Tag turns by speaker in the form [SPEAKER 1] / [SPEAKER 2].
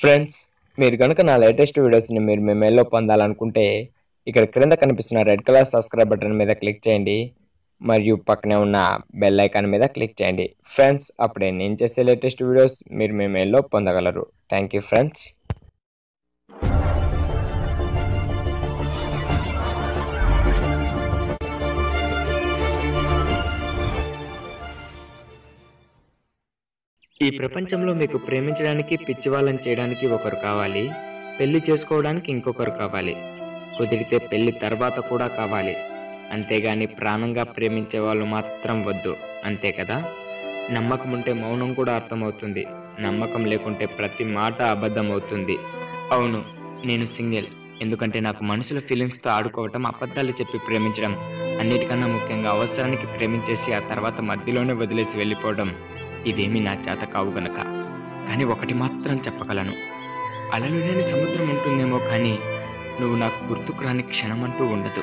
[SPEAKER 1] Friends మీరు కనుక నా లేటెస్ట్ వీడియోస్ని మీరు మీ మెయిల్లో పొందాలనుకుంటే ఇక్కడ క్రింద కనిపిస్తున్న రెడ్ కలర్ సబ్స్క్రైబ్ బటన్ మీద క్లిక్ చేయండి. మరియు పక్కనే ఉన్న బెల్ ఐకాన్ మీద క్లిక్ చేయండి. ఫ్రెండ్స్ అప్పుడే నేను చేసే లేటెస్ట్ వీడియోస్ మీరు మీ మెయిల్లో పొందగలరు. థ్యాంక్ యూ ఫ్రెండ్స్ ఈ ప్రపంచంలో మీకు ప్రేమించడానికి పిచ్చివాళ్ళని చేయడానికి ఒకరు కావాలి. పెళ్ళి చేసుకోవడానికి ఇంకొకరు కావాలి. కుదిరితే పెళ్ళి తర్వాత కూడా కావాలి. అంతేగాని ప్రాణంగా ప్రేమించే వాళ్ళు మాత్రం వద్దు. అంతే కదా? నమ్మకం ఉంటే మౌనం కూడా అర్థమవుతుంది. నమ్మకం లేకుంటే ప్రతి మాట అబద్ధం అవుతుంది అవును నేను సింగిల్. ఎందుకంటే నాకు మనుషుల ఫీలింగ్స్తో ఆడుకోవటం అబద్ధాలు చెప్పి ప్రేమించడం అన్నిటికన్నా ముఖ్యంగా అవసరానికి ప్రేమించేసి ఆ తర్వాత మధ్యలోనే వదిలేసి వెళ్ళిపోవడం. ఇవేమి నా చేత కావు గనక. కానీ ఒకటి మాత్రం చెప్పగలను. అలలు లేని సముద్రం ఉంటుందేమో కానీ నువ్వు నాకు గుర్తుకు రాని క్షణమంటూ ఉండదు.